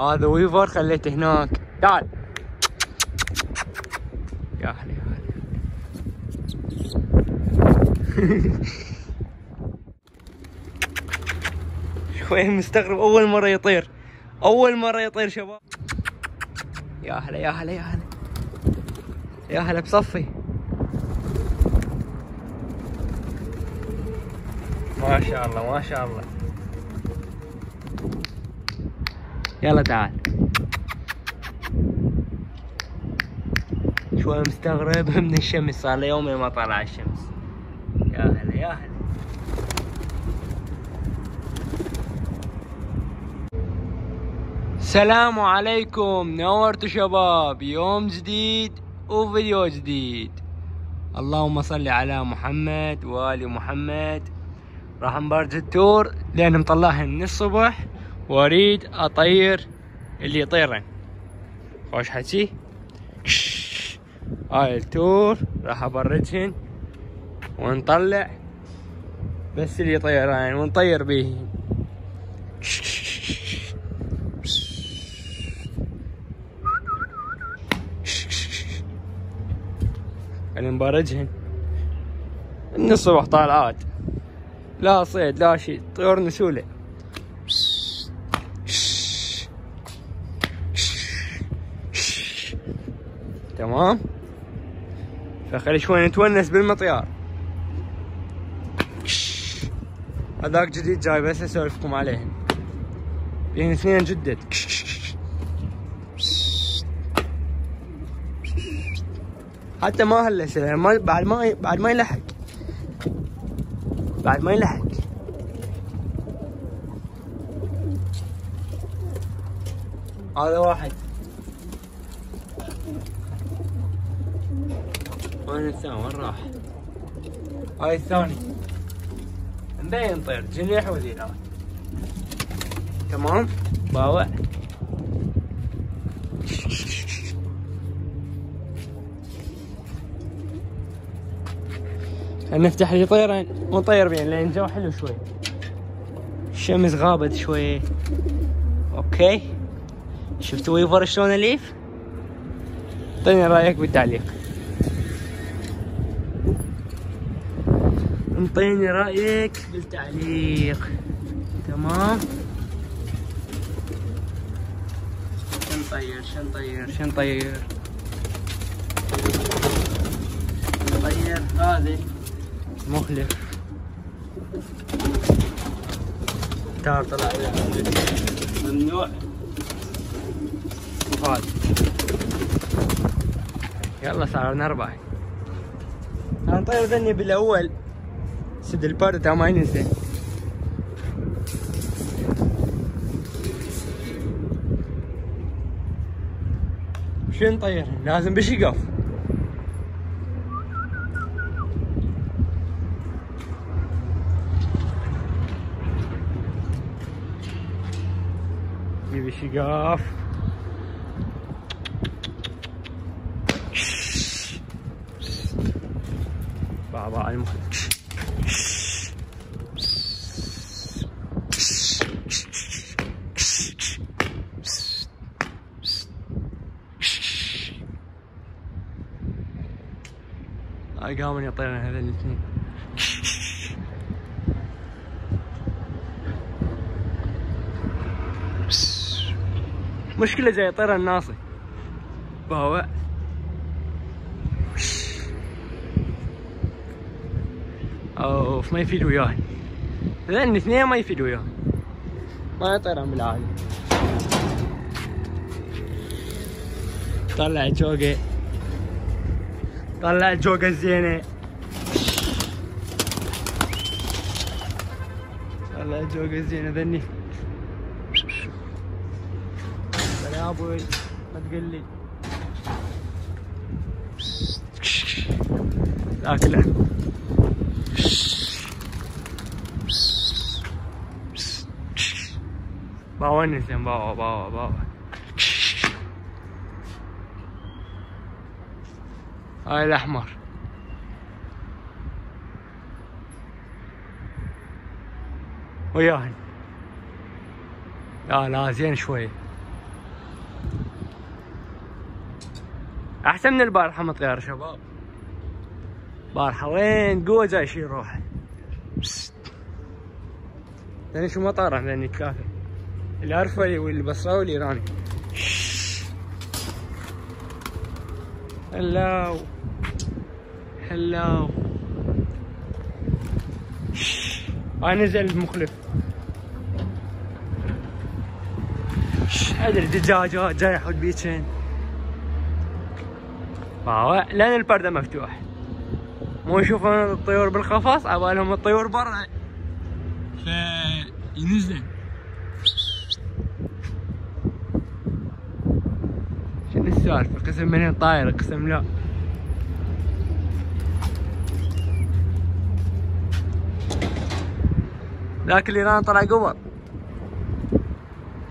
هذا ويفر خليته هناك. تعال. يا أهلا يا أهلا شوي مستغرب. أول مرة يطير. أول مرة يطير شباب. يا هلا يا هلا يا هلا يا هلا بصفي. ما شاء الله ما شاء الله. يلا تعال. شوي مستغرب من الشمس صار له يومين ما طالع الشمس. يا هلا يا هلا. السلام عليكم نورتوا شباب. يوم جديد وفيديو جديد. اللهم صل على محمد وآل محمد. راح نبرج التور لأن مطلعهن من الصبح. واريد أطير اللي يطيرن. خوش حكي؟ هاي التور راح أبرجهن ونطلع بس اللي يطيرن ونطير بيهن. خلينا نبرجهن. الصبح طالعات لا صيد لا شيء. طيور نسولة. تمام؟ فخلي شوي نتونس بالمطيار. هذاك جديد جاي بس أسولفكم عليهن بين اثنين جدد. حتى ما هلس ما بعد ما بعد ما يلحق. بعد ما يلحق. هذا واحد. وين الثاني؟ وين راح؟ هاي الثاني. مبين طير جنيح وذيلات تمام. باوع. نفتح لي طيرين؟ ونطير بين لأن الجو حلو شوي. الشمس غابت شوي. okay. شفتوا ويفر شلون أليف؟ اعطيني رأيك بالتعليق؟ انطيني رأيك؟ بالتعليق تمام. شنطير شنطير شنطير نطير هذه. مخلف. تار طلع ممنوع. وهذا يلا صار نربح. نطير ذني بالأول. سد البارد ما ينزل شو نطير لازم بشقف يبي شقاف بابا المخ هاي قاموا يطيرون هذول الاثنين. مشكلة جاي يطير الناصي. باوع أوف ما يفيد وياي لأن اثنين ما يفيد وياه. ما يطيرون بالعادة طلع جوقي طلع جوقة الزينة طلع جوقة الزينة ذني يا أبوي ما تقول لي اكله باونس بابا بابا بابا آه، هاي الاحمر وياهن لا آه، لا زين شوي. أحسن من البارحة مطير شباب. بارحة وين قوة جاي شي يروح. يعني شو مطار إحنا لأني كافي. الارفلي والبصراوي والإيراني. الله هلاو هاي نزل المخلف أدري دجاجة جاي يحط بيتشين. لأن البردة مفتوح. مو يشوفون الطيور بالقفص؟ عبالهم الطيور برا. فينزل شنو السالفة؟ قسم من طاير قسم لا. ذاك اللي ران طلع قمر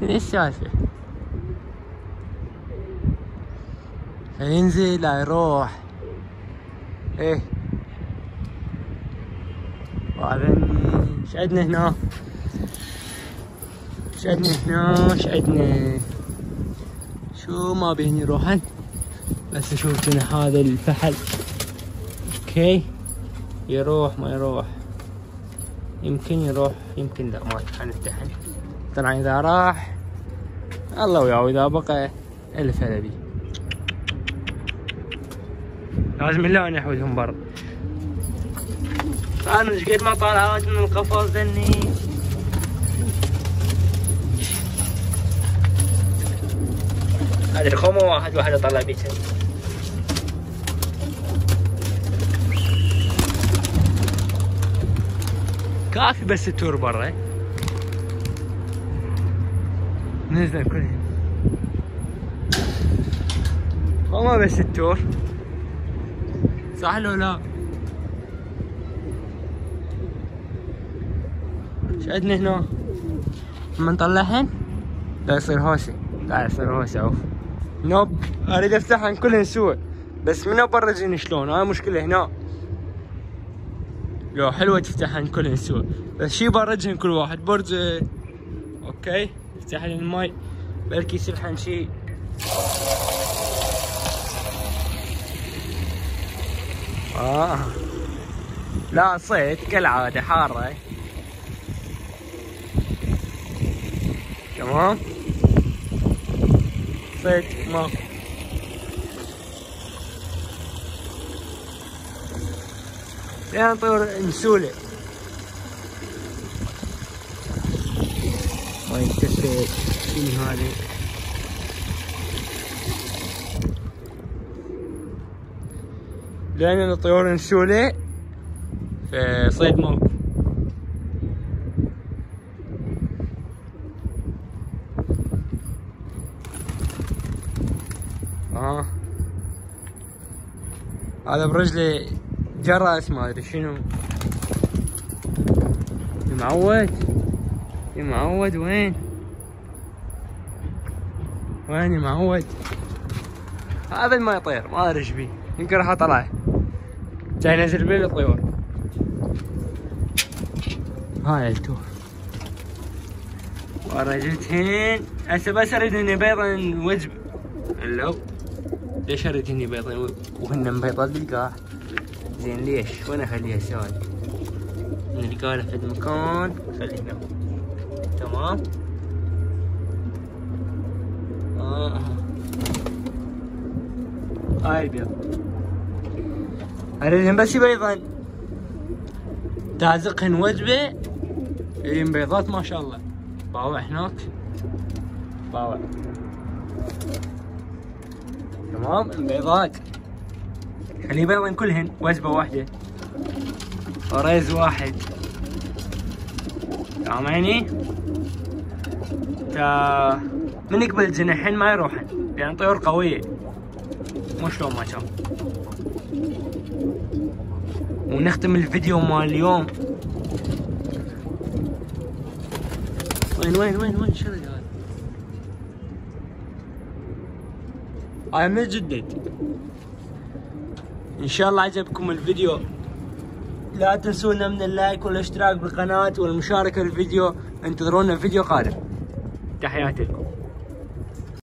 شنو السالفة؟ ينزل يروح. إيه. وبعدين إيش عندنا هنا؟ إيش عندنا هنا؟ إيش عندنا؟ شو ما بيهني روحا بس أشوف هذا الفحل. أوكي. يروح ما يروح. يمكن يروح يمكن لا ما حنفتحن طبعا إذا راح الله وياه. اذا بقى ألف هلا بيه لازم الله أن يحوزهم برا. أنا إيش قد ما طالع من القفص ذني. هذا الخومه واحد واحد اطلع بيته كافي بس التور برا. نزل كلهم هما بس التور صح لو لا؟ إيش عندنا هنا لما نطلعهن لا يصير هوسي لا يصير هوسي اوف نوب. أريد افتحهن كلهن سوا بس من برجين شلون؟ هاي مشكلة هنا. لو حلوة تفتحهن كلهن سوا بس شي برجهن كل واحد. برج okay. افتح لي الماي. بلكي يصير شي. آه. لا صيد. كالعادة حارة. تمام. صيد ما يعني طيور نسولة ما يكتسب شنو هذه؟ لأن الطيور نسولة في صيد موت آه. هذا برجلي. جرس ما أدري شنو. معود معود وين؟ وين معود ابد ما يطير ما أدري إيش بيه. يمكن راح أطلعه. جاي نزل بين الطيور هاي التور. ورجتهن هسه بس أريد إني بيضا وجب. اللو. ليش أريد إني بيضا وهن مبيضات بالقاع زين ليش؟ وين أخليها سؤال نلقاها في المكان خلينا. تمام. آه. هاي البيض اريدهم بس يبيضن تازقهن وجبة. يجين بيضات ما شاء الله. باوع هناك. باوع. تمام. البيضات. خلي يبيضن كلهن وجبة واحدة. وريز واحد. فاهميني؟ تا من يقبل الجناحين ما يروحن؟ لأن طيور قوية. مو شلون ما كان ونختم الفيديو مال اليوم. وين وين وين وين؟ شو هذا هاي من جدد إن شاء الله عجبكم الفيديو. لا تنسونا من اللايك والاشتراك بالقناة والمشاركة الفيديو. انتظرونا فيديو قادم. تحياتي. لكم